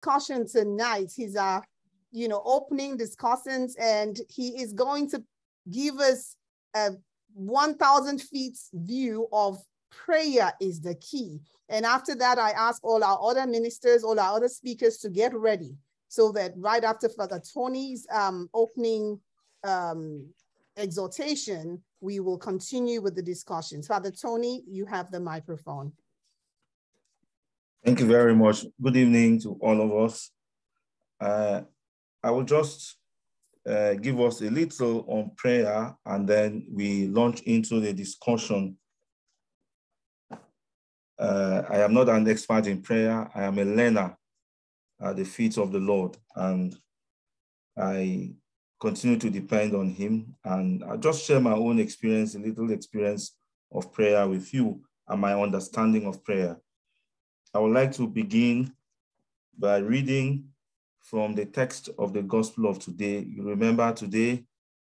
discussion tonight. He's our, you know, opening discussions, and he is going to give us a 1,000 feet view of prayer is the key. And after that, I ask all our other ministers, all our other speakers to get ready so that right after Father Tony's um, opening um, exhortation, we will continue with the discussions. Father Tony, you have the microphone. Thank you very much. Good evening to all of us. Uh, I will just uh, give us a little on prayer and then we launch into the discussion. Uh, I am not an expert in prayer. I am a learner at the feet of the Lord and I continue to depend on him. And I'll just share my own experience, a little experience of prayer with you and my understanding of prayer. I would like to begin by reading from the text of the gospel of today. You remember today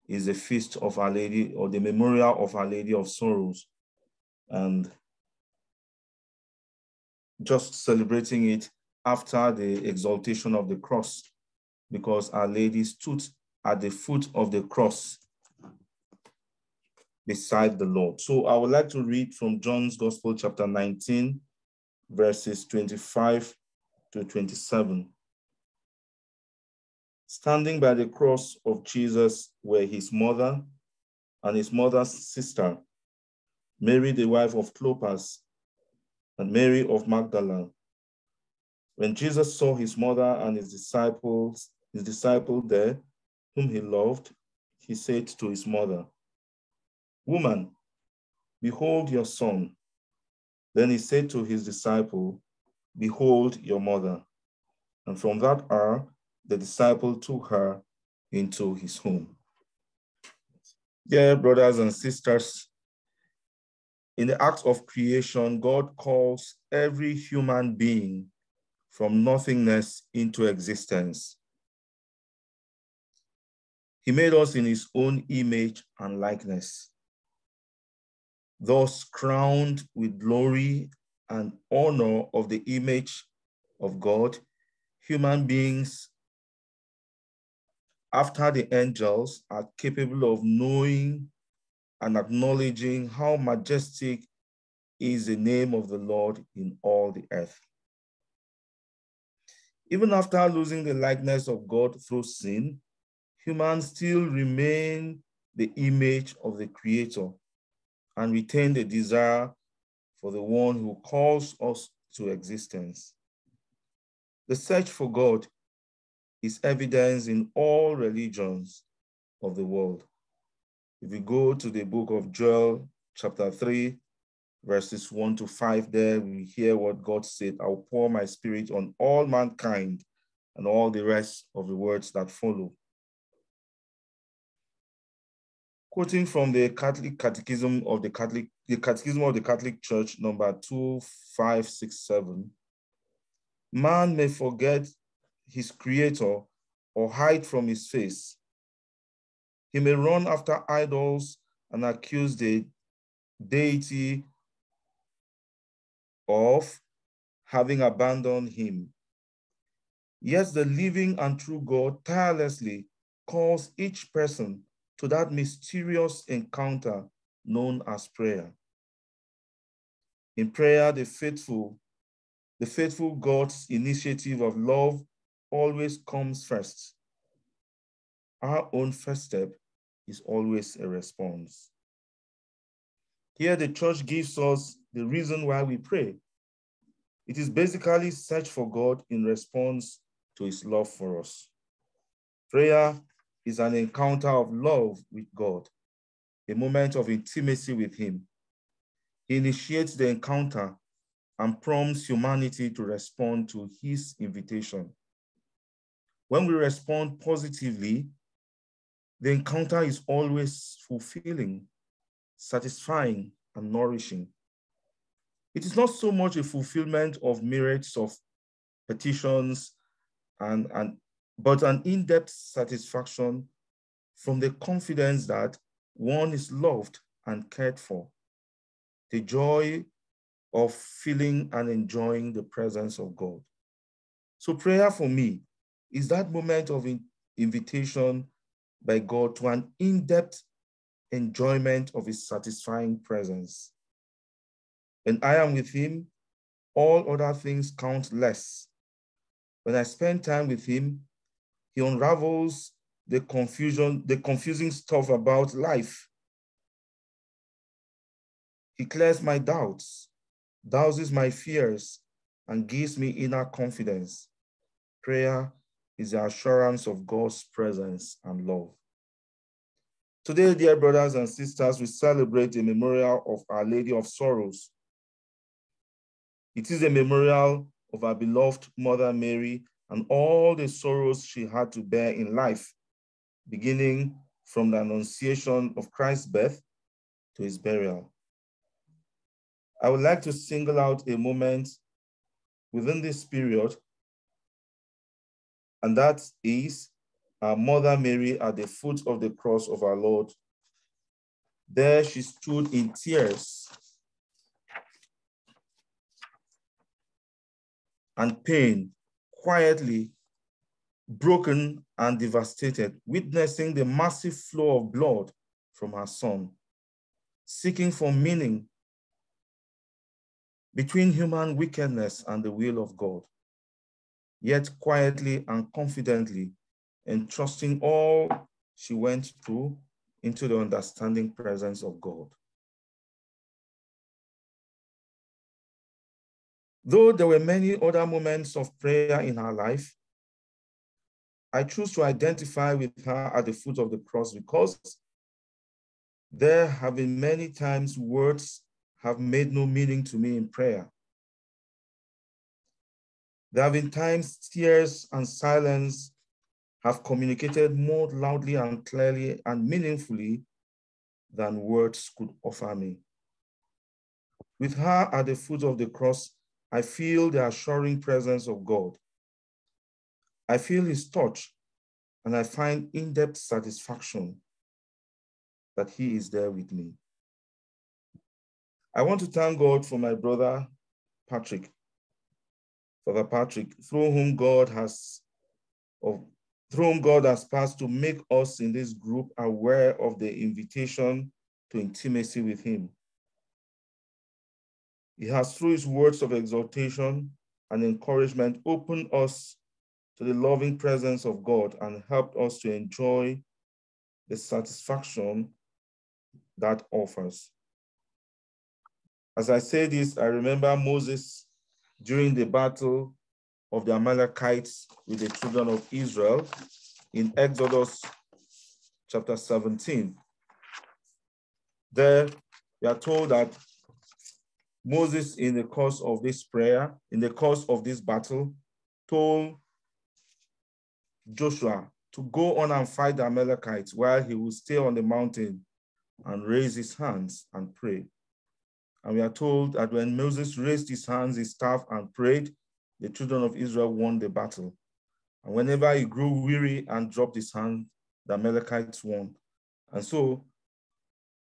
is the feast of Our Lady or the memorial of Our Lady of Sorrows. And just celebrating it after the exaltation of the cross because Our Lady stood at the foot of the cross beside the Lord. So I would like to read from John's Gospel, chapter 19, verses 25 to 27. Standing by the cross of Jesus were his mother and his mother's sister, Mary, the wife of Clopas, and Mary of Magdala. When Jesus saw his mother and his disciples, his disciple there, whom he loved, he said to his mother, Woman, behold your son. Then he said to his disciple, Behold your mother. And from that hour, the disciple took her into his home. Dear brothers and sisters, in the act of creation, God calls every human being from nothingness into existence. He made us in his own image and likeness, thus crowned with glory and honor of the image of God, human beings, after the angels, are capable of knowing and acknowledging how majestic is the name of the Lord in all the earth. Even after losing the likeness of God through sin, humans still remain the image of the creator and retain the desire for the one who calls us to existence. The search for God is evidence in all religions of the world. If we go to the book of Joel, chapter 3, verses 1 to 5, there we hear what God said I'll pour my spirit on all mankind and all the rest of the words that follow. Quoting from the Catholic Catechism of the Catholic, the Catechism of the Catholic Church, number 2567, man may forget his creator or hide from his face. He may run after idols and accuse the deity of having abandoned him. Yet the living and true God tirelessly calls each person to that mysterious encounter known as prayer. In prayer, the faithful, the faithful God's initiative of love always comes first. Our own first step is always a response. Here, the church gives us the reason why we pray. It is basically search for God in response to his love for us. Prayer is an encounter of love with God, a moment of intimacy with Him. He initiates the encounter and prompts humanity to respond to His invitation. When we respond positively, the encounter is always fulfilling, satisfying, and nourishing. It is not so much a fulfillment of merits of petitions and, and but an in-depth satisfaction from the confidence that one is loved and cared for, the joy of feeling and enjoying the presence of God. So prayer for me is that moment of in invitation by God to an in-depth enjoyment of his satisfying presence. When I am with him, all other things count less. When I spend time with him, he unravels the confusion, the confusing stuff about life. He clears my doubts, douses my fears, and gives me inner confidence. Prayer is the assurance of God's presence and love. Today, dear brothers and sisters, we celebrate the memorial of Our Lady of Sorrows. It is a memorial of our beloved Mother Mary and all the sorrows she had to bear in life, beginning from the annunciation of Christ's birth to his burial. I would like to single out a moment within this period, and that is our Mother Mary at the foot of the cross of our Lord. There she stood in tears and pain, quietly broken and devastated, witnessing the massive flow of blood from her son, seeking for meaning between human wickedness and the will of God, yet quietly and confidently entrusting all she went through into the understanding presence of God. Though there were many other moments of prayer in her life, I choose to identify with her at the foot of the cross because there have been many times words have made no meaning to me in prayer. There have been times tears and silence have communicated more loudly and clearly and meaningfully than words could offer me. With her at the foot of the cross, I feel the assuring presence of God. I feel his touch, and I find in-depth satisfaction that he is there with me. I want to thank God for my brother, Patrick, Father Patrick, through whom God has, of, through whom God has passed to make us in this group aware of the invitation to intimacy with him. He has, through his words of exhortation and encouragement, opened us to the loving presence of God and helped us to enjoy the satisfaction that offers. As I say this, I remember Moses during the battle of the Amalekites with the children of Israel in Exodus chapter 17. There, we are told that Moses, in the course of this prayer, in the course of this battle, told Joshua to go on and fight the Amalekites while he would stay on the mountain and raise his hands and pray. And we are told that when Moses raised his hands, his staff, and prayed, the children of Israel won the battle. And whenever he grew weary and dropped his hand, the Amalekites won. And so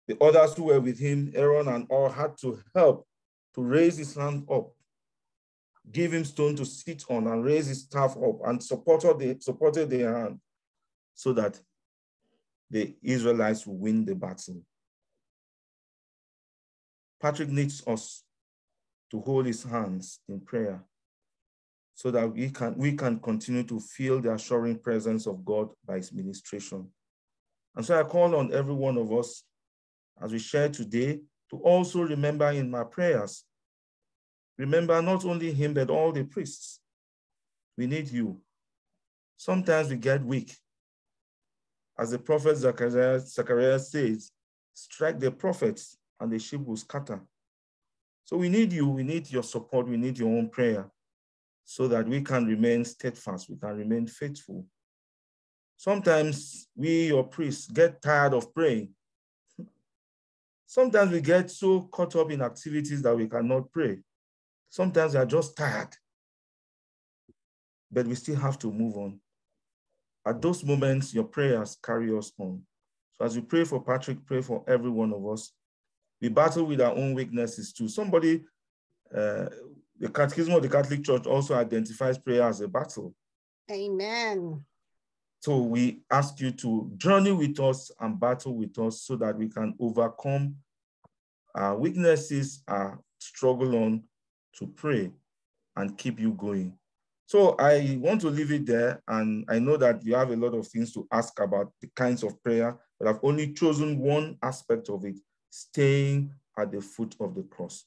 the others who were with him, Aaron and all, had to help to raise his hand up, give him stone to sit on, and raise his staff up, and supported, the, supported their hand so that the Israelites would win the battle. Patrick needs us to hold his hands in prayer so that we can, we can continue to feel the assuring presence of God by his ministration. And so I call on every one of us as we share today to also remember in my prayers, remember not only him, but all the priests. We need you. Sometimes we get weak. As the prophet Zacharias says, strike the prophets and the sheep will scatter. So we need you, we need your support, we need your own prayer so that we can remain steadfast, we can remain faithful. Sometimes we, your priests, get tired of praying. Sometimes we get so caught up in activities that we cannot pray. Sometimes we are just tired, but we still have to move on. At those moments, your prayers carry us on. So as we pray for Patrick, pray for every one of us we battle with our own weaknesses too. Somebody uh, The Catechism of the Catholic Church also identifies prayer as a battle. Amen. So we ask you to journey with us and battle with us so that we can overcome our weaknesses, our struggle on to pray and keep you going. So I want to leave it there. And I know that you have a lot of things to ask about the kinds of prayer, but I've only chosen one aspect of it, staying at the foot of the cross.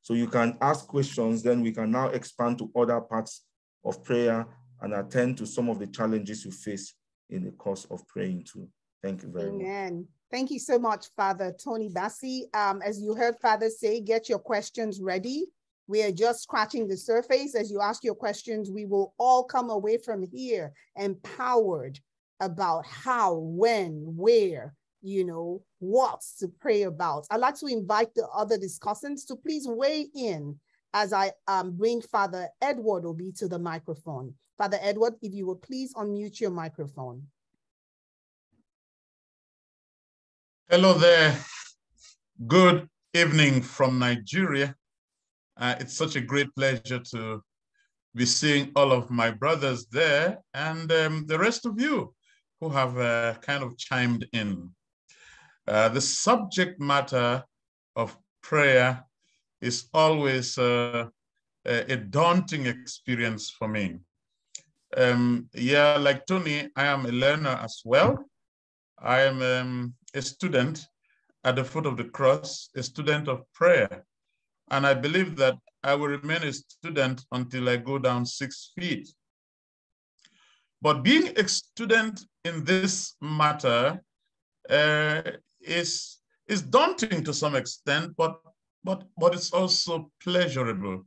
So you can ask questions, then we can now expand to other parts of prayer and attend to some of the challenges you face in the course of praying too. Thank you very Amen. much. Amen. Thank you so much, Father Tony Bassey. Um, as you heard Father say, get your questions ready. We are just scratching the surface. As you ask your questions, we will all come away from here empowered about how, when, where, you know, what to pray about. I'd like to invite the other discussants to please weigh in as I um, bring Father Edward Obi to the microphone. Father Edward, if you would please unmute your microphone. Hello there. Good evening from Nigeria. Uh, it's such a great pleasure to be seeing all of my brothers there and um, the rest of you who have uh, kind of chimed in. Uh, the subject matter of prayer is always uh, a, a, daunting experience for me. Um, yeah, like Tony, I am a learner as well. I am um, a student at the foot of the cross, a student of prayer. And I believe that I will remain a student until I go down six feet. But being a student in this matter uh, is, is daunting to some extent, but, but, but it's also pleasurable.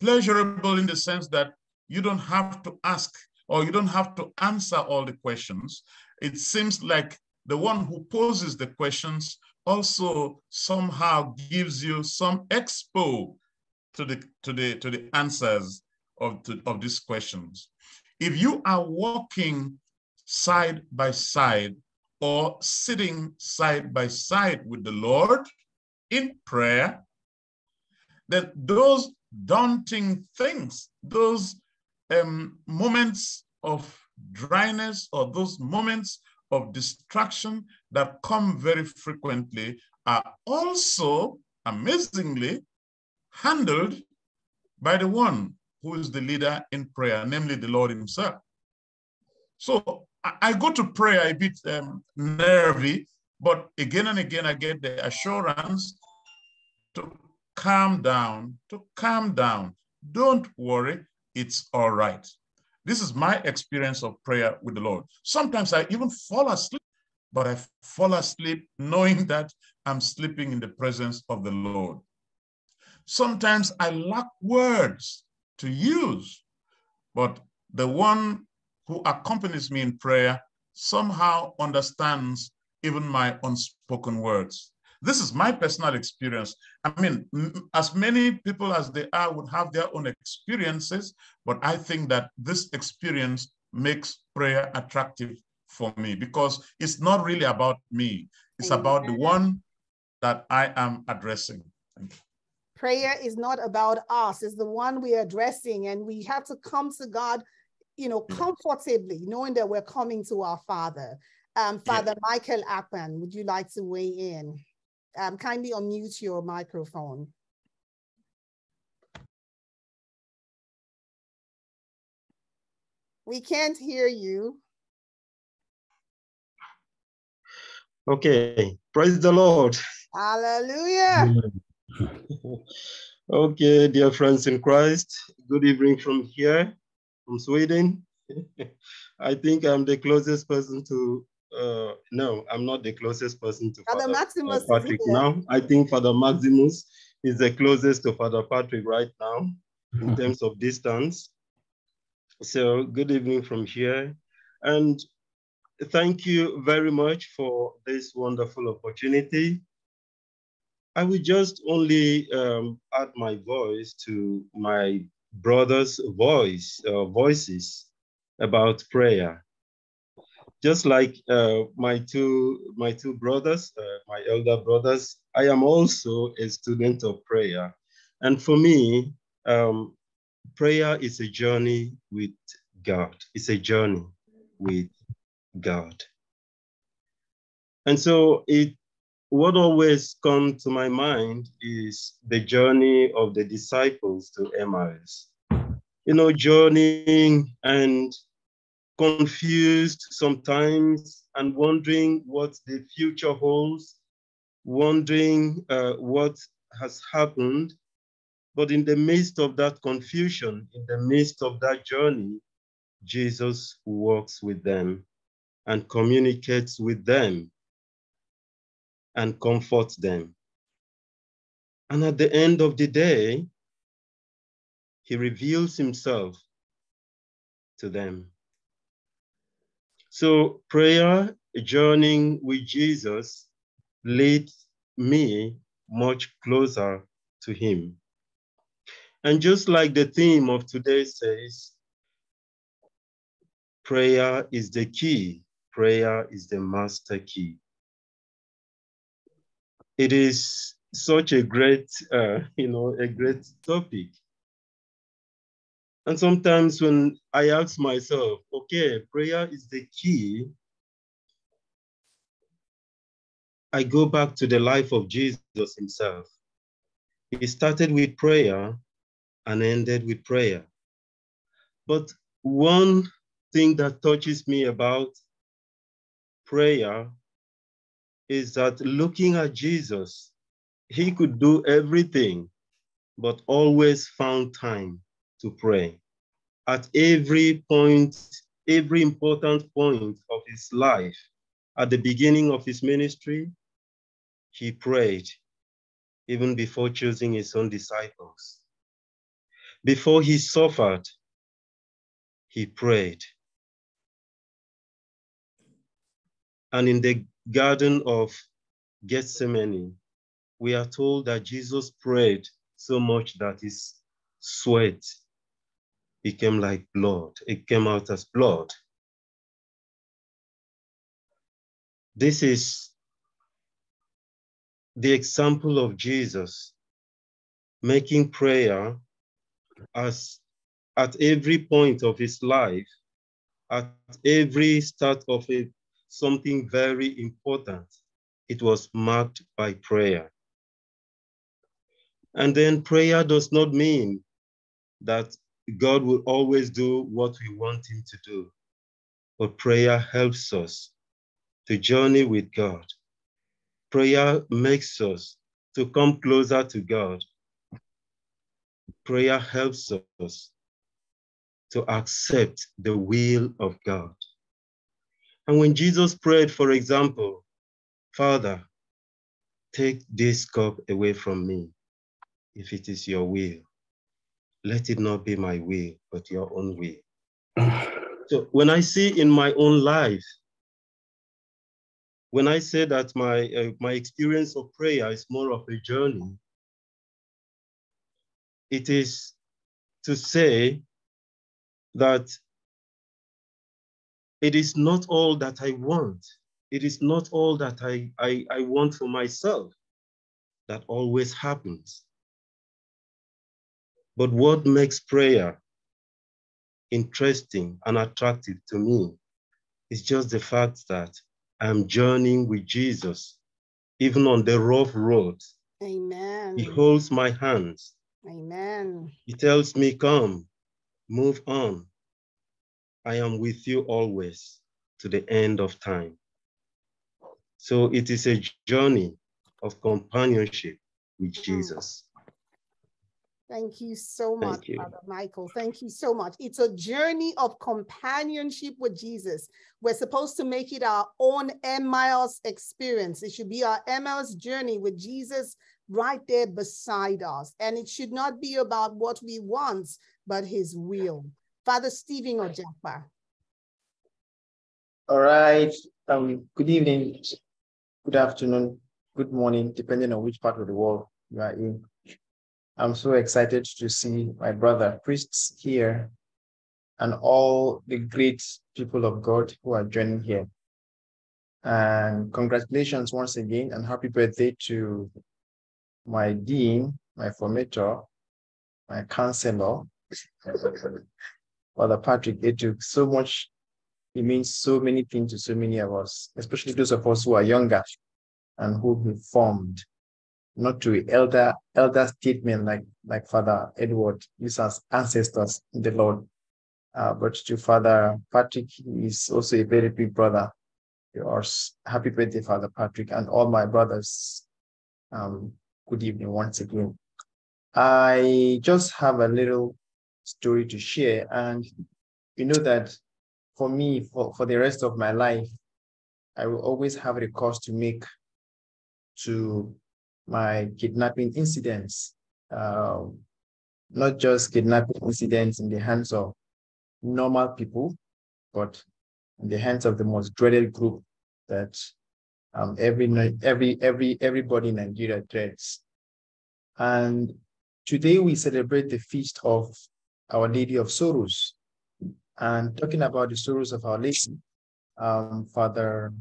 Pleasurable in the sense that you don't have to ask or you don't have to answer all the questions. It seems like the one who poses the questions also somehow gives you some expo to the to the to the answers of, to, of these questions. If you are walking side by side or sitting side by side with the Lord in prayer, then those daunting things, those um, moments of dryness or those moments of distraction that come very frequently are also amazingly handled by the one who is the leader in prayer, namely the Lord himself. So I, go to prayer a bit um, nervy, but again and again I get the assurance to calm down, to calm down. Don't worry, it's all right. This is my experience of prayer with the Lord. Sometimes I even fall asleep, but I fall asleep knowing that I'm sleeping in the presence of the Lord. Sometimes I lack words to use, but the one who accompanies me in prayer somehow understands even my unspoken words. This is my personal experience. I mean, as many people as they are would have their own experiences, but I think that this experience makes prayer attractive for me because it's not really about me. It's Amen. about the one that I am addressing. Thank you. Prayer is not about us, it's the one we're addressing, and we have to come to God, you know, comfortably, knowing that we're coming to our Father. Um, Father yeah. Michael Akpan, would you like to weigh in? Um, kindly unmute your microphone. We can't hear you. Okay, praise the Lord. Hallelujah. okay, dear friends in Christ, good evening from here, from Sweden. I think I'm the closest person to uh, no, I'm not the closest person to Father, Father Maximus uh, Patrick now. I think Father Maximus is the closest to Father Patrick right now in terms of distance. So good evening from here. And thank you very much for this wonderful opportunity. I will just only um, add my voice to my brother's voice, uh, voices about prayer just like uh, my two my two brothers, uh, my elder brothers, I am also a student of prayer. And for me, um, prayer is a journey with God. It's a journey with God. And so it what always comes to my mind is the journey of the disciples to Emmaus. You know, journeying and confused sometimes and wondering what the future holds, wondering uh, what has happened. But in the midst of that confusion, in the midst of that journey, Jesus walks with them and communicates with them and comforts them. And at the end of the day, he reveals himself to them. So prayer, journeying with Jesus, leads me much closer to him. And just like the theme of today says, prayer is the key. Prayer is the master key it is such a great, uh, you know, a great topic. And sometimes when I ask myself, okay, prayer is the key, I go back to the life of Jesus himself. He started with prayer and ended with prayer. But one thing that touches me about prayer is that looking at Jesus, he could do everything, but always found time to pray. At every point, every important point of his life, at the beginning of his ministry, he prayed, even before choosing his own disciples. Before he suffered, he prayed. And in the Garden of Gethsemane, we are told that Jesus prayed so much that his sweat became like blood. It came out as blood. This is the example of Jesus making prayer as at every point of his life, at every start of a something very important. It was marked by prayer. And then prayer does not mean that God will always do what we want him to do. But prayer helps us to journey with God. Prayer makes us to come closer to God. Prayer helps us to accept the will of God. And when Jesus prayed, for example, Father, take this cup away from me if it is your will. Let it not be my way, but your own way. so when I see in my own life, when I say that my, uh, my experience of prayer is more of a journey, it is to say that it is not all that I want. It is not all that I, I, I want for myself that always happens. But what makes prayer interesting and attractive to me is just the fact that I'm journeying with Jesus, even on the rough road. Amen. He holds my hands. Amen. He tells me, come, move on. I am with you always to the end of time. So it is a journey of companionship with hmm. Jesus. Thank you so much, you. Father Michael. Thank you so much. It's a journey of companionship with Jesus. We're supposed to make it our own Emmaus experience. It should be our Emmaus journey with Jesus right there beside us. And it should not be about what we want, but his will. Father Stephen Ojapah. All right. Um, good evening, good afternoon, good morning, depending on which part of the world you are in. I'm so excited to see my brother priests here and all the great people of God who are joining here. And congratulations once again and happy birthday to my dean, my formator, my counselor, Father Patrick. It took so much, it means so many things to so many of us, especially those of us who are younger and who have formed, not to elder elder statement like like Father Edward, these are ancestors in the Lord, uh, but to Father Patrick, he is also a very big brother. Yours, happy birthday, Father Patrick, and all my brothers. Um, good evening once again. I just have a little story to share, and you know that for me, for, for the rest of my life, I will always have a recourse to make to my kidnapping incidents, uh, not just kidnapping incidents in the hands of normal people, but in the hands of the most dreaded group that um, every every every everybody in Nigeria dreads. And today we celebrate the feast of Our Lady of Sorrows. And talking about the sorrows of Our Lady, um, Father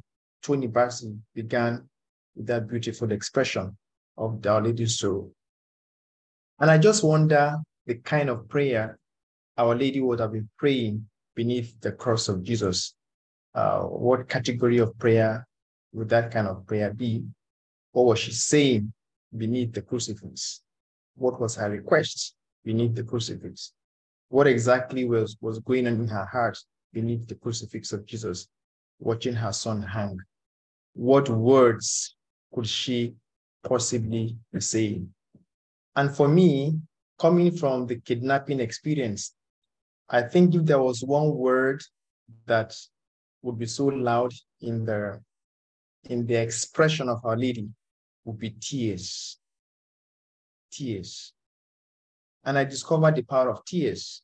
Tony Bassey began with that beautiful expression of Our Lady's sorrow. And I just wonder the kind of prayer our Lady would have been praying beneath the cross of Jesus. Uh, what category of prayer would that kind of prayer be? What was she saying beneath the crucifix? What was her request beneath the crucifix? What exactly was, was going on in her heart beneath the crucifix of Jesus, watching her son hang? What words could she possibly saying? And for me, coming from the kidnapping experience, I think if there was one word that would be so loud in the in the expression of Our Lady would be tears. Tears. And I discovered the power of tears.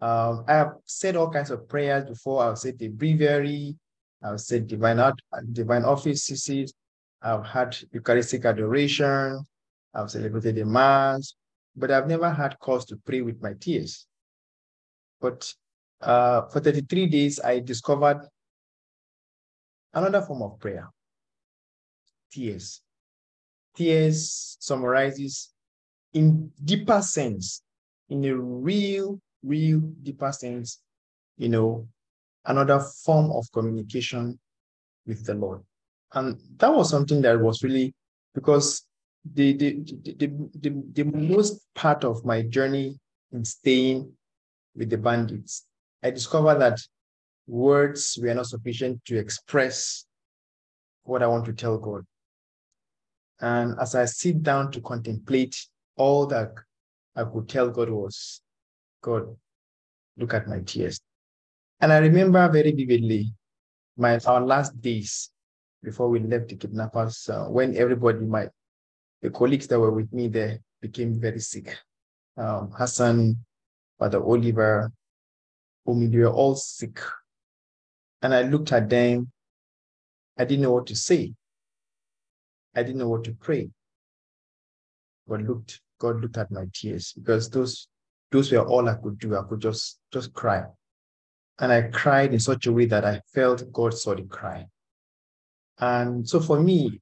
Um, I have said all kinds of prayers before. I've said the breviary, I've said divine, art, divine offices, I've had Eucharistic adoration, I've celebrated the Mass, but I've never had cause to pray with my tears. But uh, for 33 days, I discovered another form of prayer tears. Tears summarizes in deeper sense, in a real, real deeper sense, you know, another form of communication with the Lord. And that was something that was really because the the, the, the, the, the most part of my journey in staying with the bandits, I discovered that words were not sufficient to express what I want to tell God. And as I sit down to contemplate all that I could tell God was, God, look at my tears. And I remember very vividly my our last days before we left the kidnappers, uh, when everybody, my the colleagues that were with me there became very sick. Um, Hassan Father Oliver, whom they were all sick. And I looked at them. I didn't know what to say. I didn't know what to pray. But looked, God looked at my tears because those those were all I could do. I could just just cry. And I cried in such a way that I felt God saw the cry. And so for me,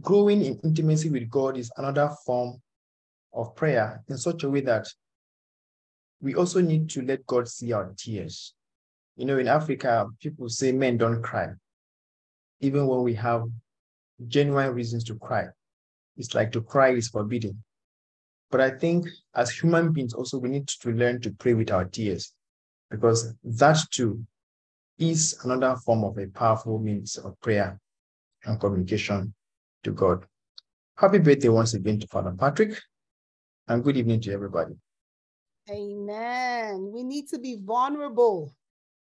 growing in intimacy with God is another form of prayer in such a way that we also need to let God see our tears. You know, in Africa, people say men don't cry, even when we have genuine reasons to cry. It's like to cry is forbidden. But I think as human beings, also, we need to learn to pray with our tears because that too is another form of a powerful means of prayer and communication to God. Happy birthday once again to Father Patrick, and good evening to everybody. Amen. We need to be vulnerable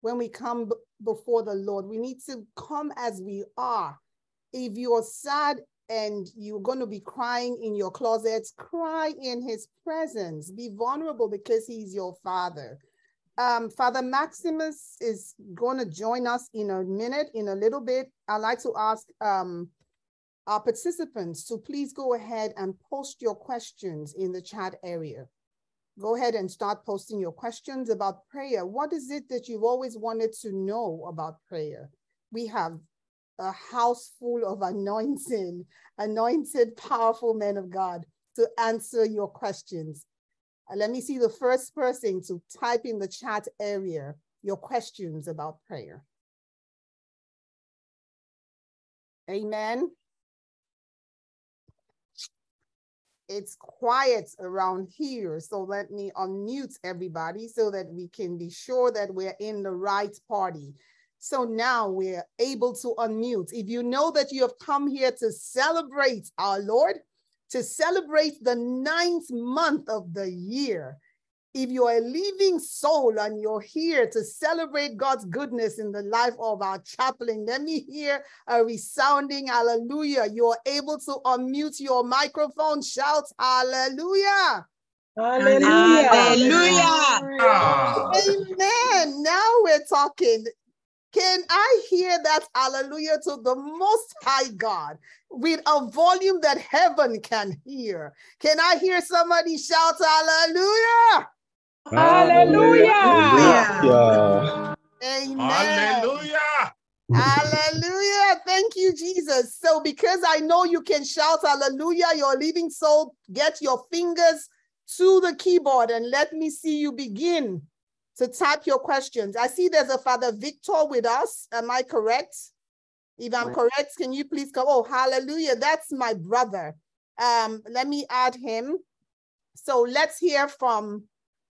when we come before the Lord. We need to come as we are. If you're sad and you're going to be crying in your closets, cry in his presence. Be vulnerable because he's your father. Um, Father Maximus is going to join us in a minute, in a little bit. I'd like to ask um, our participants to please go ahead and post your questions in the chat area go ahead and start posting your questions about prayer. What is it that you've always wanted to know about prayer? We have a house full of anointing, anointed, powerful men of God to answer your questions. Uh, let me see the first person to type in the chat area your questions about prayer. Amen. It's quiet around here, so let me unmute everybody so that we can be sure that we're in the right party. So now we're able to unmute. If you know that you have come here to celebrate our Lord, to celebrate the ninth month of the year, if you're a living soul and you're here to celebrate God's goodness in the life of our chaplain, let me hear a resounding hallelujah. You're able to unmute your microphone, shout hallelujah. Hallelujah. Hallelujah. Amen. Now we're talking. Can I hear that hallelujah to the most high God with a volume that heaven can hear? Can I hear somebody shout hallelujah? Hallelujah. Hallelujah. Amen. Hallelujah. Hallelujah. Thank you, Jesus. So, because I know you can shout hallelujah, your living soul, get your fingers to the keyboard and let me see you begin to type your questions. I see there's a Father Victor with us. Am I correct? If I'm correct, can you please come? Oh, hallelujah. That's my brother. Um, let me add him. So let's hear from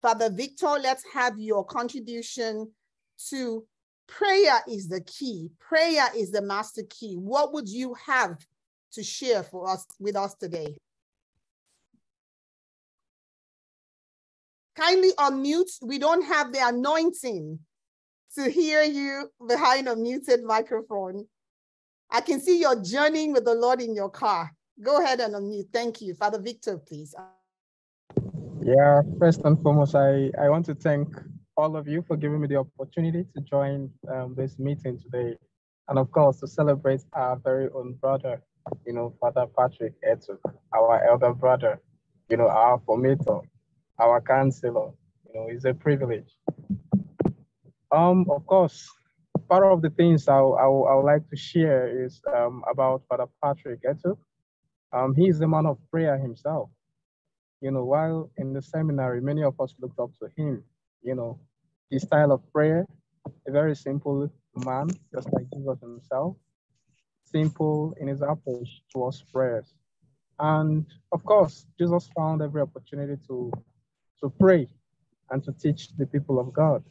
Father Victor, let's have your contribution to prayer is the key. Prayer is the master key. What would you have to share for us with us today? Kindly unmute. We don't have the anointing to hear you behind a muted microphone. I can see you're journeying with the Lord in your car. Go ahead and unmute. Thank you. Father Victor, please. Yeah, first and foremost, I, I want to thank all of you for giving me the opportunity to join um, this meeting today. And of course, to celebrate our very own brother, you know, Father Patrick Etuk, our elder brother, you know, our formator, our counselor. You know, it's a privilege. Um, of course, part of the things I, I, I would like to share is um, about Father Patrick Etuk. Um, he's the man of prayer himself you know, while in the seminary, many of us looked up to him, you know, his style of prayer, a very simple man, just like Jesus himself, simple in his approach towards prayers. And of course, Jesus found every opportunity to, to pray and to teach the people of God.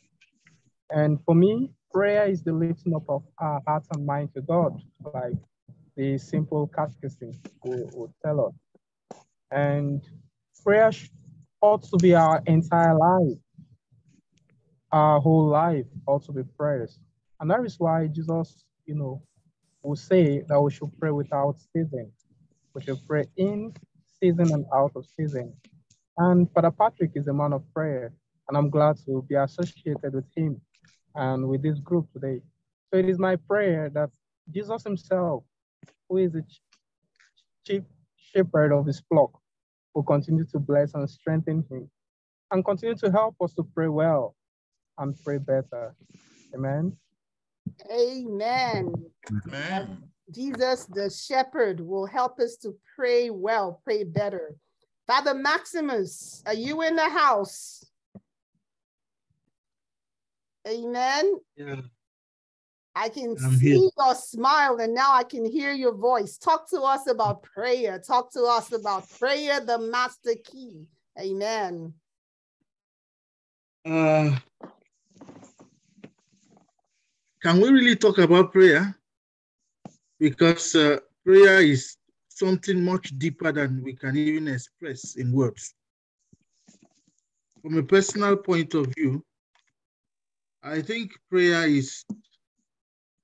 And for me, prayer is the lifting up of our heart and mind to God, like the simple catechism would, would tell us. And prayer ought to be our entire life. Our whole life ought to be prayers. And that is why Jesus, you know, will say that we should pray without ceasing. We should pray in season and out of season. And Father Patrick is a man of prayer, and I'm glad to be associated with him and with this group today. So it is my prayer that Jesus himself, who is the chief shepherd of his flock, will continue to bless and strengthen him and continue to help us to pray well and pray better. Amen. Amen. Amen. Jesus, the shepherd, will help us to pray well, pray better. Father Maximus, are you in the house? Amen. Yeah. I can I'm see here. your smile and now I can hear your voice. Talk to us about prayer. Talk to us about prayer, the master key. Amen. Uh, can we really talk about prayer? Because uh, prayer is something much deeper than we can even express in words. From a personal point of view, I think prayer is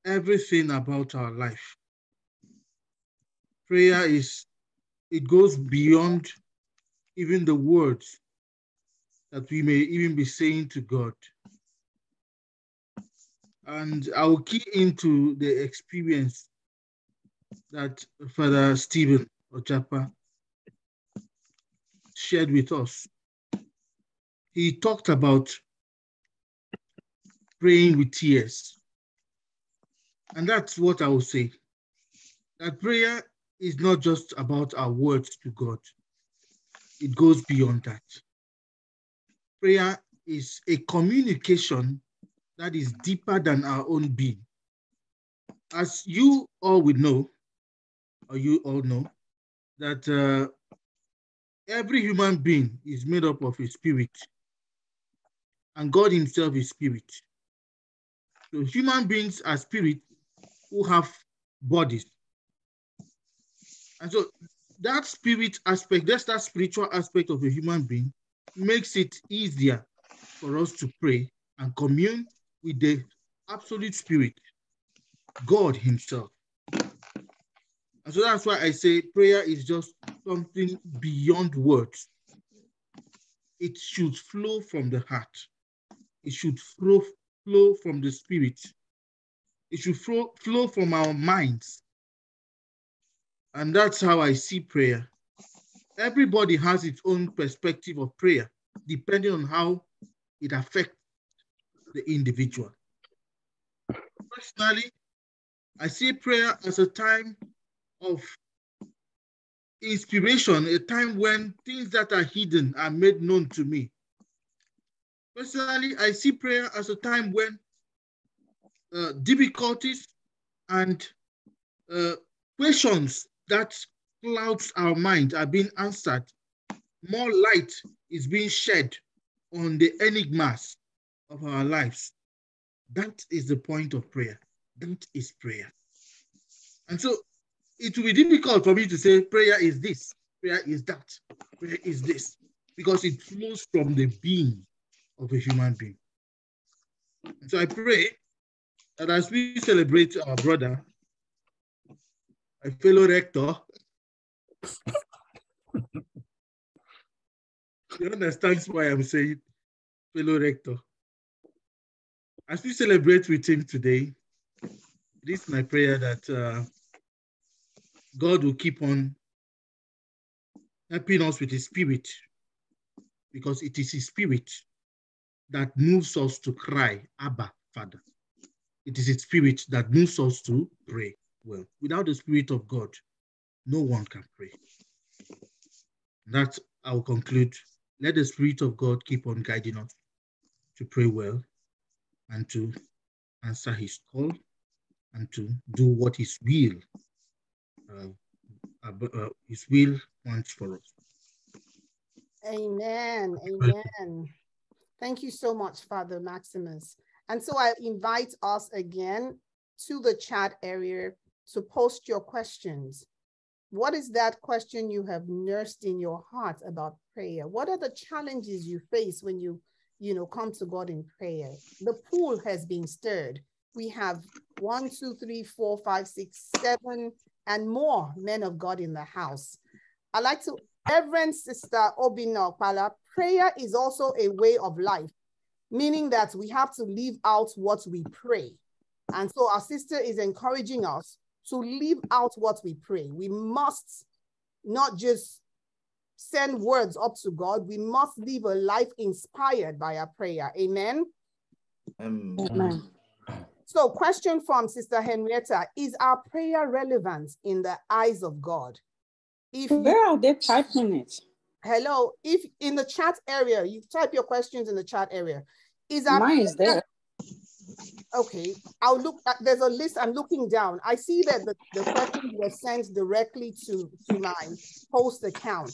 everything about our life. Prayer is, it goes beyond even the words that we may even be saying to God. And I will key into the experience that Father Stephen Ojapah shared with us. He talked about praying with tears. And that's what I will say. That prayer is not just about our words to God. It goes beyond that. prayer is a communication that is deeper than our own being. As you all would know, or you all know, that uh, every human being is made up of a spirit, and God Himself is spirit. So human beings are spirit who have bodies. And so that spirit aspect, that's that spiritual aspect of a human being, makes it easier for us to pray and commune with the absolute spirit, God Himself. And so that's why I say prayer is just something beyond words. It should flow from the heart. It should flow, flow from the spirit. It should flow, flow from our minds. And that's how I see prayer. Everybody has its own perspective of prayer, depending on how it affects the individual. Personally, I see prayer as a time of inspiration, a time when things that are hidden are made known to me. Personally, I see prayer as a time when uh, difficulties and uh, questions that clouds our mind are being answered. More light is being shed on the enigmas of our lives. That is the point of prayer. That is prayer. And so it will be difficult for me to say prayer is this, prayer is that, prayer is this, because it flows from the being of a human being. So I pray that as we celebrate our brother, my fellow rector, you understand why I'm saying fellow rector. As we celebrate with him today, this is my prayer that uh, God will keep on helping us with his spirit because it is his spirit that moves us to cry, Abba, Father. It is his spirit that moves us to pray well. Without the spirit of God, no one can pray. That I will conclude. Let the spirit of God keep on guiding us to pray well and to answer his call and to do what his will, uh, uh, his will wants for us. Amen. Amen. Thank you so much, Father Maximus. And so I invite us again to the chat area to post your questions. What is that question you have nursed in your heart about prayer? What are the challenges you face when you, you know, come to God in prayer? The pool has been stirred. We have one, two, three, four, five, six, seven, and more men of God in the house. I'd like to, Reverend Sister Obina Pala, prayer is also a way of life, meaning that we have to live out what we pray. And so our sister is encouraging us to live out what we pray. We must not just send words up to God, we must live a life inspired by our prayer. Amen. Amen. So, question from Sister Henrietta Is our prayer relevant in the eyes of God? If Where are they typing it? Hello, if in the chat area, you type your questions in the chat area. Is our Mine is there okay, I'll look at, there's a list, I'm looking down. I see that the, the questions were sent directly to, to my post account.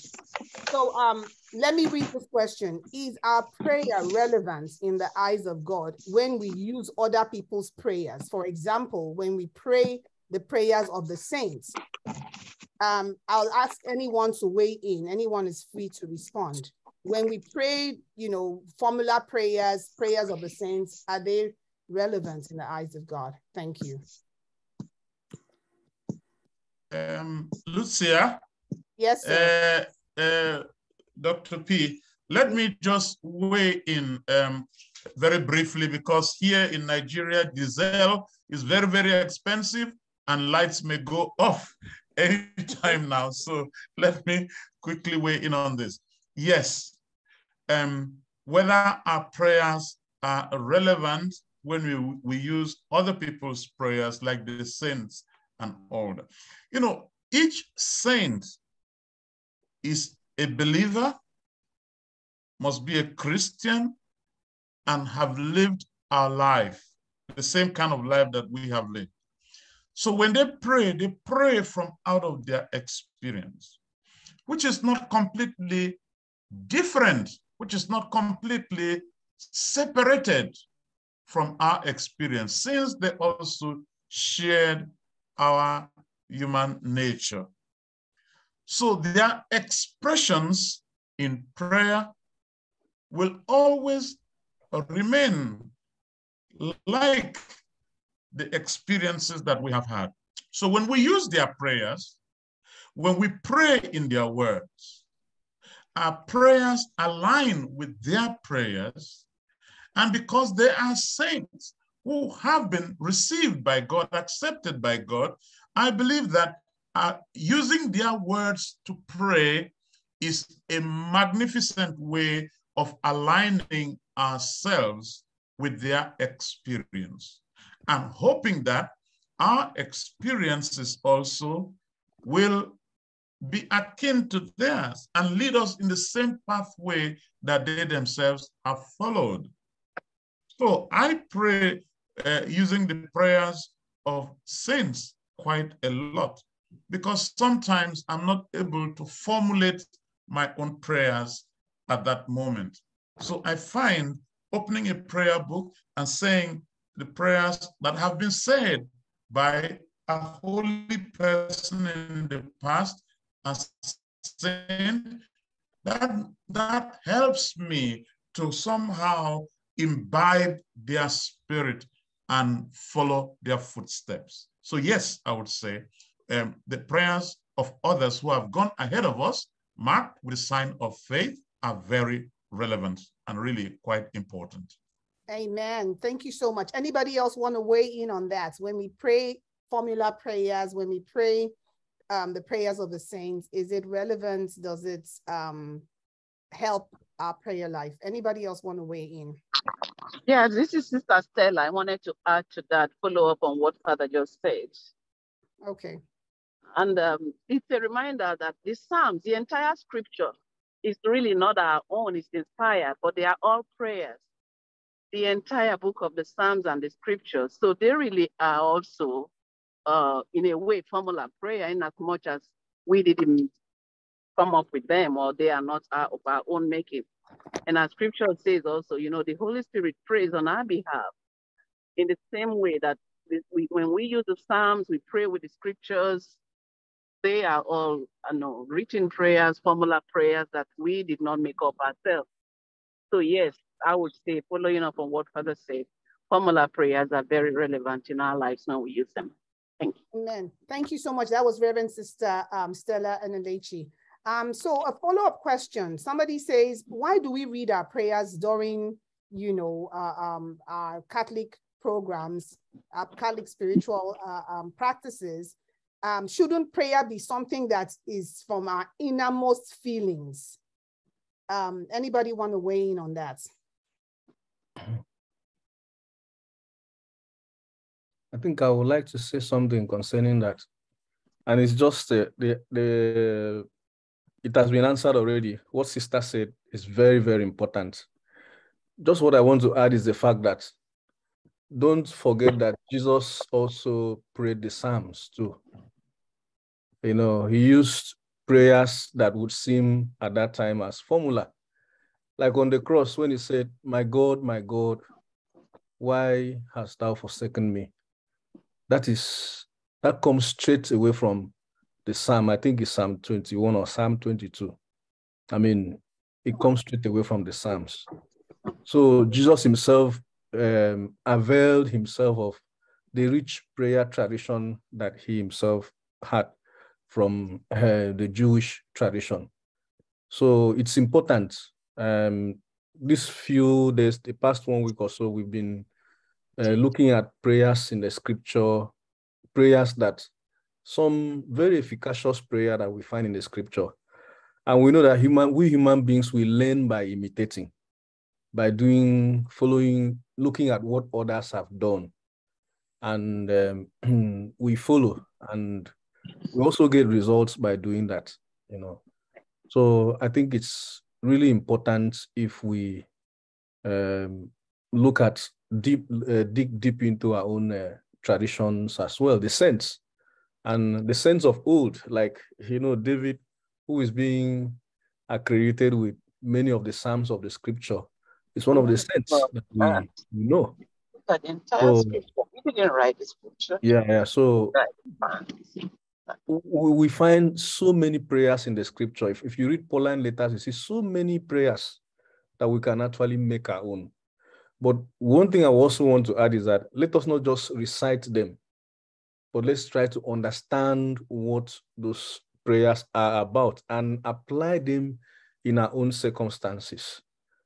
So um, let me read this question. Is our prayer relevant in the eyes of God when we use other people's prayers? For example, when we pray the prayers of the saints. Um, I'll ask anyone to weigh in. Anyone is free to respond. When we pray, you know, formula prayers, prayers of the saints, are they relevant in the eyes of God? Thank you. Um, Lucia. Yes, sir. Uh, uh, Dr. P, let me just weigh in um, very briefly because here in Nigeria, diesel is very, very expensive and lights may go off anytime now. So let me quickly weigh in on this. Yes, um, whether our prayers are relevant when we, we use other people's prayers like the saints and all that. You know, each saint is a believer must be a Christian and have lived our life, the same kind of life that we have lived. So when they pray, they pray from out of their experience, which is not completely different, which is not completely separated from our experience, since they also shared our human nature. So their expressions in prayer will always remain like the experiences that we have had. So when we use their prayers, when we pray in their words, our prayers align with their prayers. And because they are saints who have been received by God, accepted by God, I believe that uh, using their words to pray is a magnificent way of aligning ourselves with their experience. I'm hoping that our experiences also will be akin to theirs and lead us in the same pathway that they themselves have followed. So I pray uh, using the prayers of saints quite a lot because sometimes I'm not able to formulate my own prayers at that moment. So I find opening a prayer book and saying the prayers that have been said by a holy person in the past as saint, that, that helps me to somehow imbibe their spirit and follow their footsteps. So yes, I would say um, the prayers of others who have gone ahead of us, marked with a sign of faith, are very relevant and really quite important. Amen. Thank you so much. Anybody else want to weigh in on that? When we pray formula prayers, when we pray um, the prayers of the saints, is it relevant? Does it um, help our prayer life? Anybody else want to weigh in? Yeah, this is Sister Stella. I wanted to add to that, follow up on what Father just said. Okay. And um, it's a reminder that the Psalms, the entire scripture, is really not our own, it's inspired, but they are all prayers. The entire book of the Psalms and the scriptures. So they really are also, uh, in a way, formula prayer in as much as we didn't come up with them or they are not our, of our own making. And as scripture says also, you know, the Holy Spirit prays on our behalf in the same way that we, when we use the Psalms, we pray with the scriptures. They are all you know, written prayers, formula prayers that we did not make up ourselves. So yes, I would say, following up on what Father said, formula prayers are very relevant in our lives now we use them. Thank you. Amen. Thank you so much. That was Reverend Sister um, Stella Analechi. Um, so a follow-up question. Somebody says, why do we read our prayers during, you know, uh, um, our Catholic programs, our Catholic spiritual uh, um, practices, um, shouldn't prayer be something that is from our innermost feelings? Um, anybody want to weigh in on that? I think I would like to say something concerning that. And it's just the, the, the it has been answered already. What sister said is very, very important. Just what I want to add is the fact that don't forget that Jesus also prayed the Psalms too. You know, he used prayers that would seem at that time as formula. Like on the cross, when he said, My God, my God, why hast thou forsaken me? That is, that comes straight away from the Psalm. I think it's Psalm 21 or Psalm 22. I mean, it comes straight away from the Psalms. So Jesus himself um, availed himself of the rich prayer tradition that he himself had from uh, the Jewish tradition. So it's important. Um, few days, the past one week or so, we've been uh, looking at prayers in the scripture, prayers that some very efficacious prayer that we find in the scripture. And we know that human, we human beings, we learn by imitating by doing, following, looking at what others have done. And um, we follow and we also get results by doing that, you know. So I think it's really important if we um, look at deep, uh, dig deep into our own uh, traditions as well, the sense and the sense of old, like, you know, David, who is being accredited with many of the Psalms of the scripture, is one of the saints that we, we know. The entire so, scripture. We didn't write the scripture. Yeah, yeah. So we find so many prayers in the scripture. If, if you read Pauline letters, you see so many prayers that we can actually make our own. But one thing I also want to add is that let us not just recite them, but let's try to understand what those prayers are about and apply them in our own circumstances.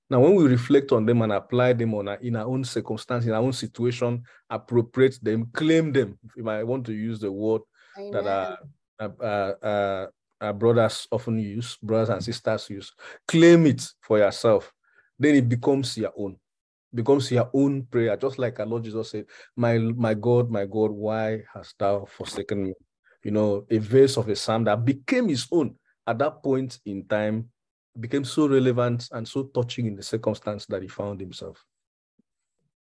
Now, when we reflect on them and apply them on our, in our own circumstance, in our own situation, appropriate them, claim them, if I want to use the word Amen. that our, our, our, our brothers often use, brothers and sisters use, claim it for yourself, then it becomes your own becomes your own prayer, just like our Lord Jesus said, My my God, my God, why hast thou forsaken me? You know, a verse of a psalm that became his own at that point in time, became so relevant and so touching in the circumstance that he found himself.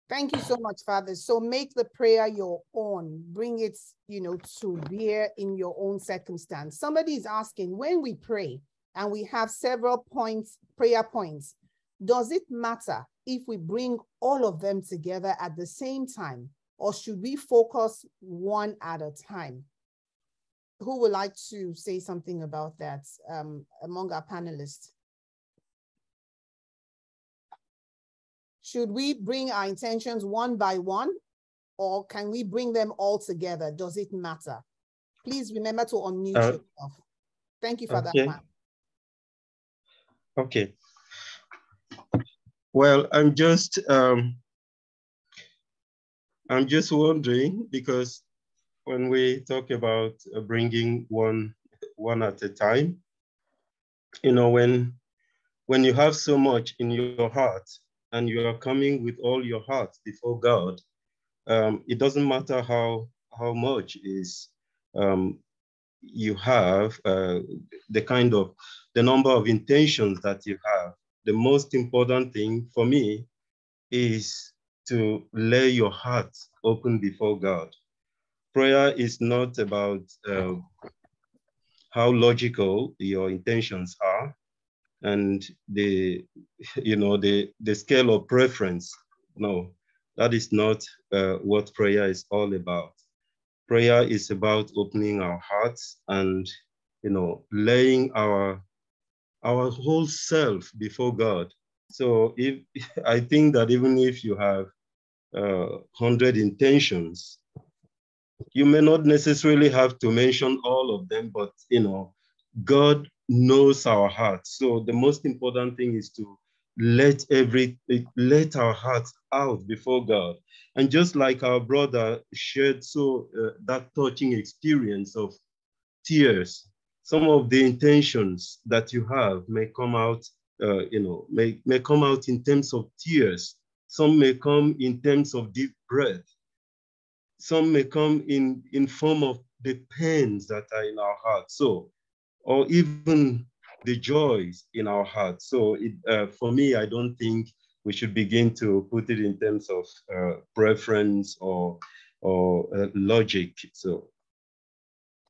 Thank you so much, Father. So make the prayer your own. Bring it, you know, to bear in your own circumstance. Somebody is asking when we pray and we have several points, prayer points, does it matter if we bring all of them together at the same time, or should we focus one at a time? Who would like to say something about that um, among our panelists? Should we bring our intentions one by one, or can we bring them all together? Does it matter? Please remember to unmute uh, yourself. Thank you for okay. that. Okay. Well, I'm just um, I'm just wondering because when we talk about uh, bringing one one at a time, you know, when when you have so much in your heart and you are coming with all your heart before God, um, it doesn't matter how how much is um, you have, uh, the kind of the number of intentions that you have the most important thing for me is to lay your heart open before God. Prayer is not about uh, how logical your intentions are and the, you know, the, the scale of preference. No, that is not uh, what prayer is all about. Prayer is about opening our hearts and, you know, laying our our whole self before God. So if I think that even if you have uh, 100 intentions, you may not necessarily have to mention all of them, but you know, God knows our hearts. So the most important thing is to let every let our hearts out before God. And just like our brother shared so uh, that touching experience of tears, some of the intentions that you have may come out, uh, you know, may, may come out in terms of tears. Some may come in terms of deep breath. Some may come in, in form of the pains that are in our heart. So, or even the joys in our heart. So it, uh, for me, I don't think we should begin to put it in terms of uh, preference or, or uh, logic. So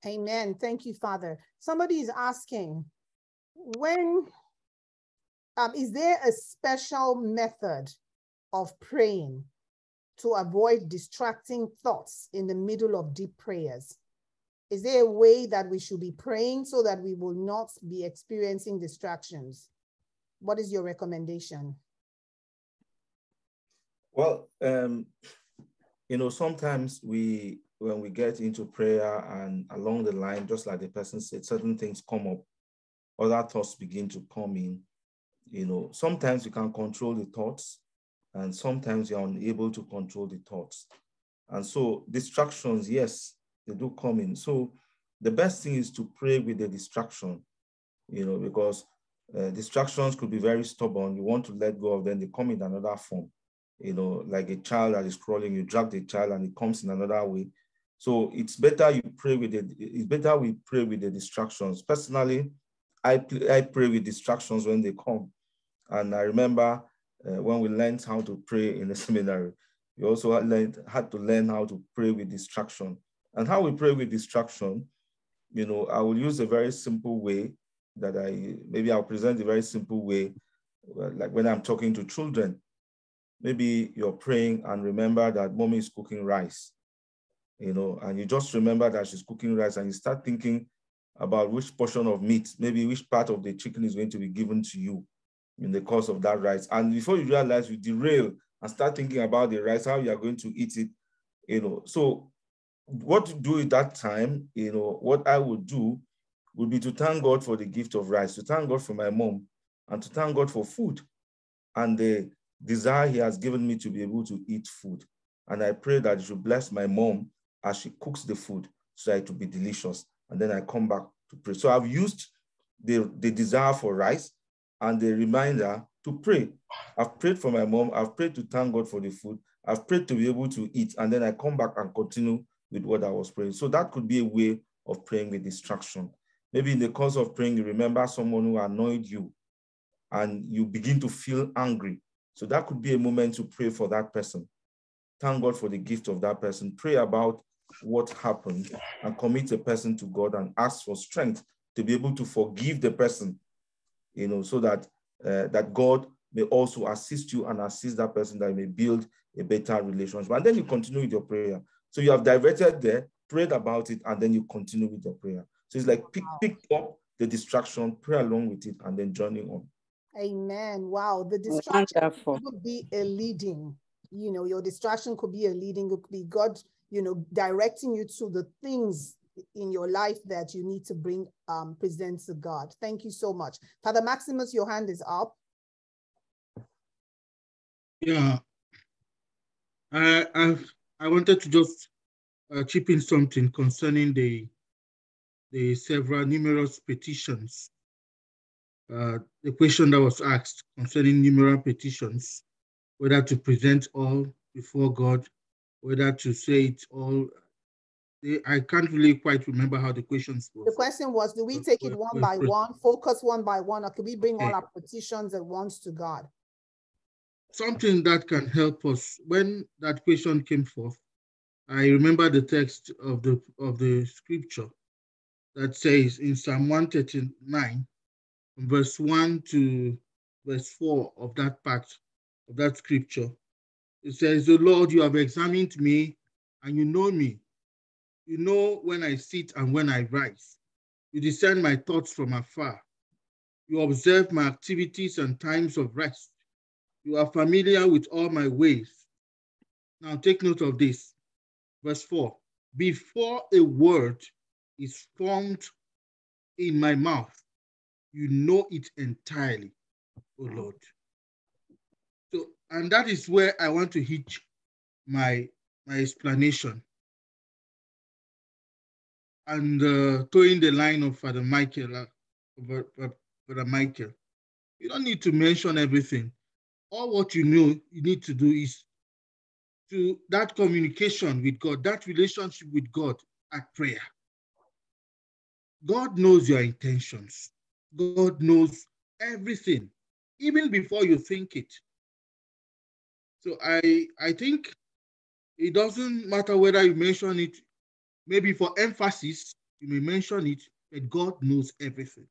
Amen. Thank you, Father. Somebody is asking, when um, is there a special method of praying to avoid distracting thoughts in the middle of deep prayers? Is there a way that we should be praying so that we will not be experiencing distractions? What is your recommendation? Well, um, you know, sometimes we when we get into prayer and along the line, just like the person said, certain things come up, other thoughts begin to come in. You know, sometimes you can control the thoughts, and sometimes you're unable to control the thoughts. And so distractions, yes, they do come in. So the best thing is to pray with the distraction, you know, because uh, distractions could be very stubborn. You want to let go of them, they come in another form. You know, like a child that is crawling, you drag the child and it comes in another way. So it's better you pray with it. It's better we pray with the distractions. Personally, I, I pray with distractions when they come. And I remember uh, when we learned how to pray in the seminary, we also learned, had to learn how to pray with distraction. And how we pray with distraction, you know, I will use a very simple way that I, maybe I'll present a very simple way, like when I'm talking to children. Maybe you're praying and remember that mommy is cooking rice, you know, and you just remember that she's cooking rice and you start thinking about which portion of meat, maybe which part of the chicken is going to be given to you in the course of that rice. And before you realize, you derail and start thinking about the rice, how you are going to eat it, you know. So what to do at that time, you know, what I would do would be to thank God for the gift of rice, to thank God for my mom, and to thank God for food and the desire he has given me to be able to eat food. And I pray that you should bless my mom as she cooks the food so that it will be delicious. And then I come back to pray. So I've used the, the desire for rice and the reminder to pray. I've prayed for my mom. I've prayed to thank God for the food. I've prayed to be able to eat. And then I come back and continue with what I was praying. So that could be a way of praying with distraction. Maybe in the course of praying, you remember someone who annoyed you and you begin to feel angry. So that could be a moment to pray for that person. Thank God for the gift of that person. Pray about what happened and commit a person to God and ask for strength to be able to forgive the person, you know, so that uh, that God may also assist you and assist that person that may build a better relationship. And then you continue with your prayer. So you have diverted there, prayed about it, and then you continue with your prayer. So it's like pick, pick up the distraction, pray along with it, and then journey on. Amen. Wow. The distraction Wonderful. could be a leading. You know, your distraction could be a leading, it could be God, you know, directing you to the things in your life that you need to bring um present to God. Thank you so much. Father Maximus, your hand is up. Yeah. I I've I wanted to just uh, chip in something concerning the the several numerous petitions. Uh, the question that was asked concerning numerous petitions, whether to present all before God, whether to say it all. I can't really quite remember how the questions were. The question was, do we take it one by one, focus one by one, or can we bring all our petitions at once to God? something that can help us. When that question came forth, I remember the text of the of the scripture that says in Psalm 139, verse 1 to verse 4 of that part of that scripture. It says, The Lord, you have examined me and you know me. You know when I sit and when I rise. You discern my thoughts from afar. You observe my activities and times of rest. You are familiar with all my ways. Now take note of this. Verse 4 Before a word is formed in my mouth, you know it entirely, O Lord. And that is where I want to hitch my, my explanation. And uh, toeing the line of Father Michael, uh, Father Michael, you don't need to mention everything all what you know you need to do is to that communication with God, that relationship with God at prayer. God knows your intentions. God knows everything, even before you think it. So I, I think it doesn't matter whether you mention it, maybe for emphasis, you may mention it, but God knows everything.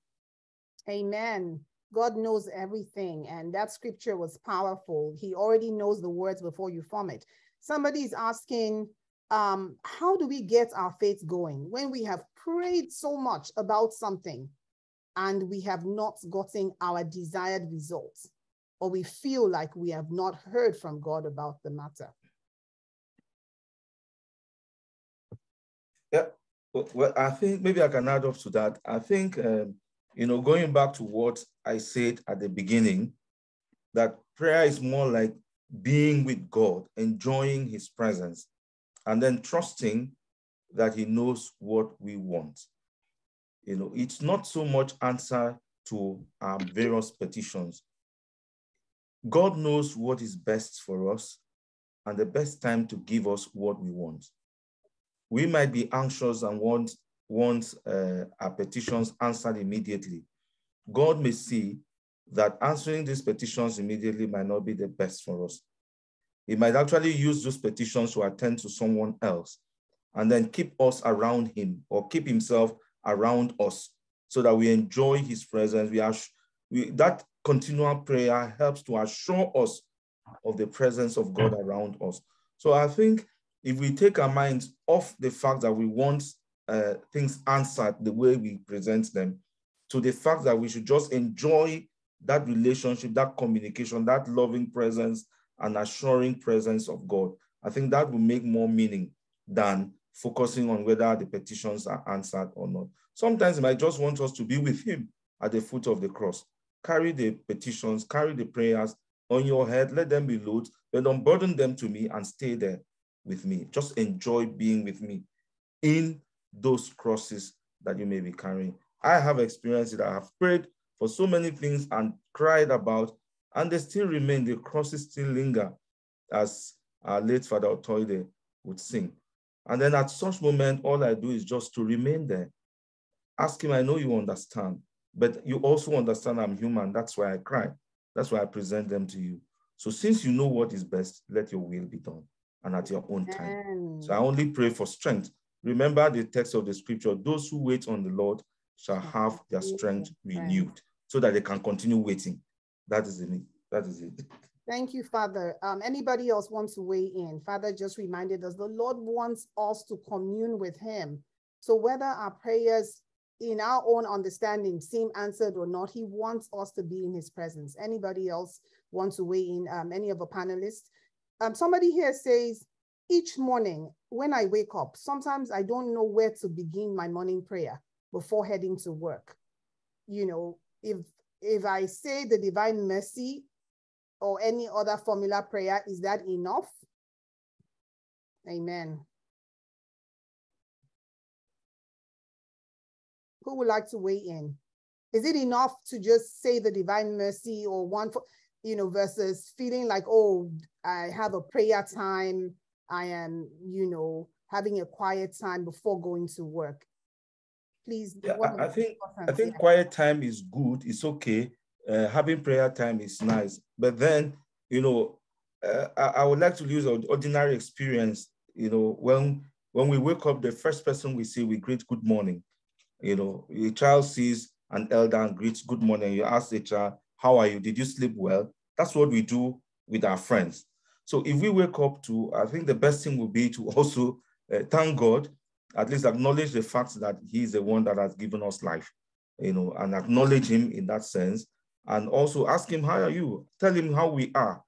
Amen. God knows everything. And that scripture was powerful. He already knows the words before you form it. Somebody is asking, um, how do we get our faith going when we have prayed so much about something and we have not gotten our desired results, or we feel like we have not heard from God about the matter? Yeah, well, I think maybe I can add up to that. I think um, you know, going back to what I said at the beginning, that prayer is more like being with God, enjoying his presence, and then trusting that he knows what we want. You know, it's not so much answer to our various petitions. God knows what is best for us and the best time to give us what we want. We might be anxious and want want uh, our petitions answered immediately. God may see that answering these petitions immediately might not be the best for us. He might actually use those petitions to attend to someone else and then keep us around him or keep himself around us so that we enjoy his presence. We are we, that continual prayer helps to assure us of the presence of God around us. So I think if we take our minds off the fact that we want uh, things answered the way we present them, to the fact that we should just enjoy that relationship, that communication, that loving presence and assuring presence of God. I think that will make more meaning than focusing on whether the petitions are answered or not. Sometimes might just want us to be with him at the foot of the cross. Carry the petitions, carry the prayers on your head, let them be loads, but unburden them to me and stay there with me. Just enjoy being with me in those crosses that you may be carrying. I have experienced it. I have prayed for so many things and cried about, and they still remain. The crosses still linger, as our late Father Otoide would sing. And then at such moment, all I do is just to remain there. Ask him, I know you understand, but you also understand I'm human. That's why I cry. That's why I present them to you. So since you know what is best, let your will be done and at your own time. So I only pray for strength. Remember the text of the scripture, those who wait on the Lord shall have their strength renewed so that they can continue waiting. That is it. That is it. Thank you, Father. Um, anybody else wants to weigh in? Father just reminded us the Lord wants us to commune with him. So whether our prayers in our own understanding seem answered or not, he wants us to be in his presence. Anybody else want to weigh in? Um, any of the panelists? Um, somebody here says, each morning when I wake up, sometimes I don't know where to begin my morning prayer before heading to work. You know, if if I say the divine mercy or any other formula prayer, is that enough? Amen. Who would like to weigh in? Is it enough to just say the divine mercy or one for, you know, versus feeling like, oh, I have a prayer time, I am, you know, having a quiet time before going to work? please yeah, I, I think i think yeah. quiet time is good it's okay uh, having prayer time is nice but then you know uh, I, I, would like to use an ordinary experience you know when when we wake up the first person we see we greet good morning you know a child sees an elder and greets good morning you ask the child how are you did you sleep well that's what we do with our friends so if we wake up to i think the best thing would be to also uh, thank god at least acknowledge the fact that he is the one that has given us life, you know, and acknowledge him in that sense. And also ask him, how are you? Tell him how we are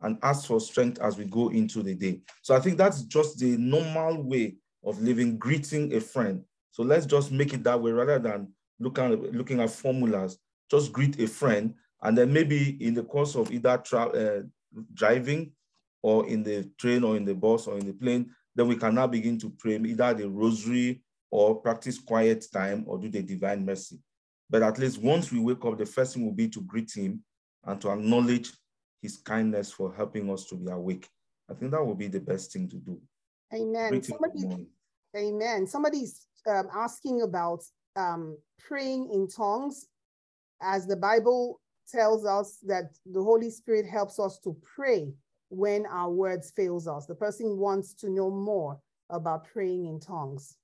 and ask for strength as we go into the day. So I think that's just the normal way of living, greeting a friend. So let's just make it that way rather than looking at, looking at formulas. Just greet a friend. And then maybe in the course of either uh, driving or in the train or in the bus or in the plane, then we can now begin to pray either the rosary or practice quiet time or do the divine mercy. But at least once we wake up, the first thing will be to greet him and to acknowledge his kindness for helping us to be awake. I think that would be the best thing to do. Amen. Somebody, amen. Somebody's um, asking about um, praying in tongues, as the Bible tells us that the Holy Spirit helps us to pray when our words fails us. The person wants to know more about praying in tongues.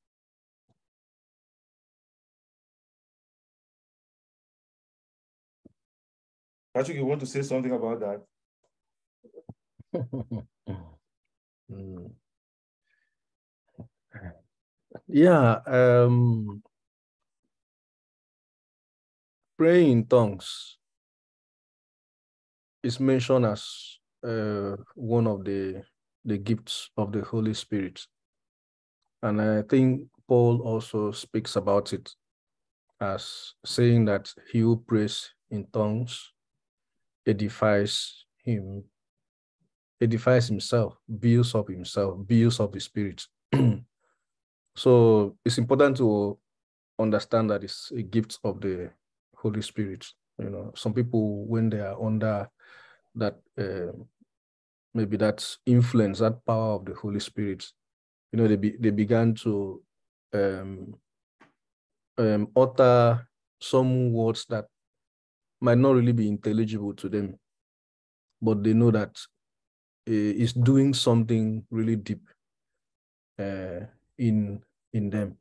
Patrick, you want to say something about that? yeah, um, praying in tongues is mentioned as uh, one of the the gifts of the Holy Spirit. And I think Paul also speaks about it as saying that he who prays in tongues edifies him, edifies himself, builds up himself, builds up the spirit. so it's important to understand that it's a gift of the Holy Spirit. You know, some people when they are under that uh, maybe that influence, that power of the Holy Spirit, you know, they be, they began to um, um, utter some words that might not really be intelligible to them, but they know that uh, it's doing something really deep uh, in in them.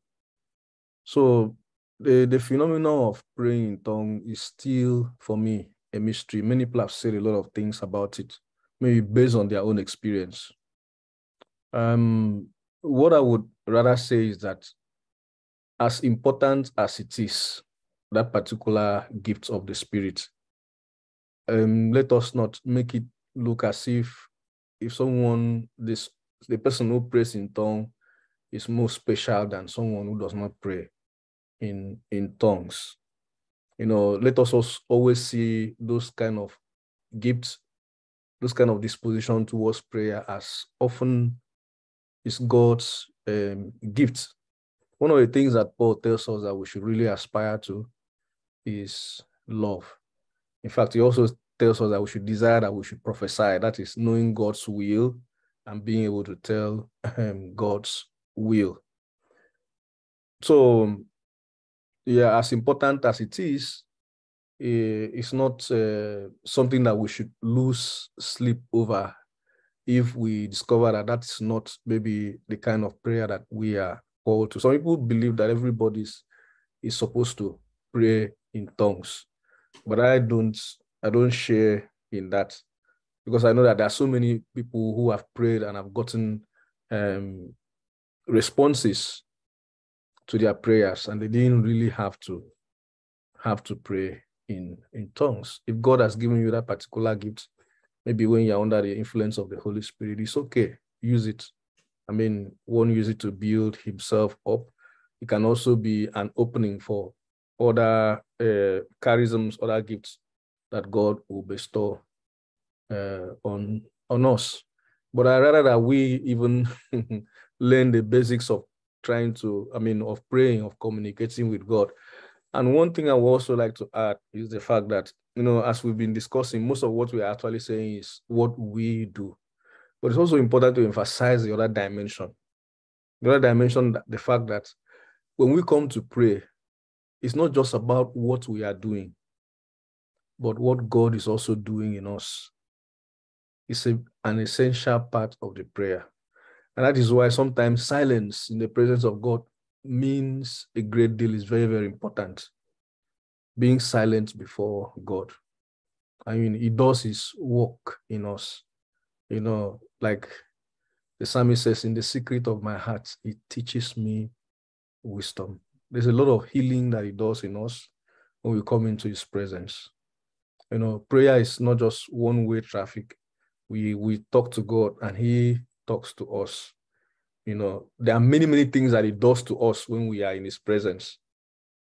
So the the phenomenon of praying in tongue is still for me a mystery. Many people have said a lot of things about it, maybe based on their own experience. Um, what I would rather say is that as important as it is, that particular gift of the spirit, um, let us not make it look as if if someone this the person who prays in tongue is more special than someone who does not pray in in tongues. You know, let us always see those kind of gifts, those kind of disposition towards prayer as often is God's um, gift. One of the things that Paul tells us that we should really aspire to is love. In fact, he also tells us that we should desire that we should prophesy. That is knowing God's will and being able to tell um, God's will. So, yeah, as important as it is, eh, it's not uh, something that we should lose sleep over if we discover that that's not maybe the kind of prayer that we are called to. Some people believe that everybody is supposed to pray in tongues, but I don't. I don't share in that because I know that there are so many people who have prayed and have gotten um, responses to their prayers, and they didn't really have to have to pray in in tongues. If God has given you that particular gift, maybe when you're under the influence of the Holy Spirit, it's okay. Use it. I mean, one use it to build himself up. It can also be an opening for other uh, charisms, other gifts that God will bestow uh, on on us. But I rather that we even learn the basics of trying to, I mean, of praying, of communicating with God. And one thing I would also like to add is the fact that, you know, as we've been discussing, most of what we are actually saying is what we do. But it's also important to emphasize the other dimension. The other dimension, the fact that when we come to pray, it's not just about what we are doing, but what God is also doing in us. It's a, an essential part of the prayer. And that is why sometimes silence in the presence of God means a great deal, is very, very important. Being silent before God. I mean, He does His work in us. You know, like the psalmist says, in the secret of my heart, He teaches me wisdom. There's a lot of healing that He does in us when we come into His presence. You know, prayer is not just one way traffic. We we talk to God and He talks to us. You know, there are many, many things that He does to us when we are in His presence.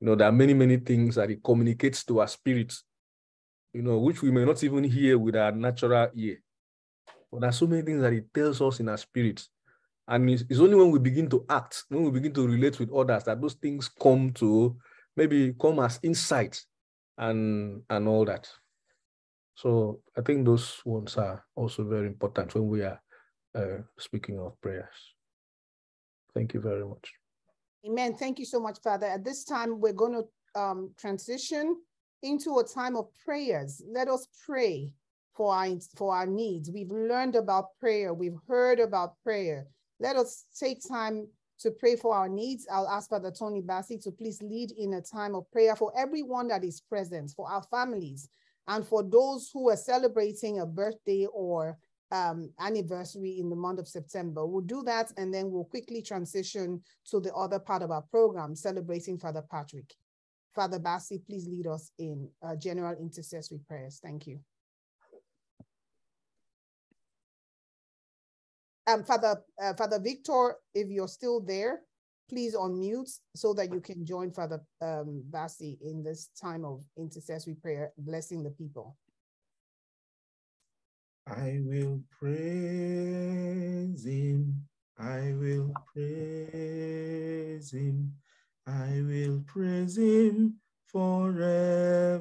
You know, there are many, many things that He communicates to our spirits, you know, which we may not even hear with our natural ear. But there are so many things that He tells us in our spirits. And it's, it's only when we begin to act, when we begin to relate with others, that those things come to maybe come as insight and and all that. So I think those ones are also very important when we are uh, speaking of prayers. Thank you very much. Amen. Thank you so much, Father. At this time, we're going to um, transition into a time of prayers. Let us pray for our, for our needs. We've learned about prayer. We've heard about prayer. Let us take time to pray for our needs. I'll ask Father Tony Bassey to please lead in a time of prayer for everyone that is present, for our families, and for those who are celebrating a birthday or um, anniversary in the month of September. We'll do that and then we'll quickly transition to the other part of our program, celebrating Father Patrick. Father Bassey, please lead us in uh, general intercessory prayers. Thank you. Um, Father, uh, Father Victor, if you're still there, please unmute so that you can join Father um, Bassey in this time of intercessory prayer, blessing the people. I will praise him. I will praise him. I will praise him forevermore.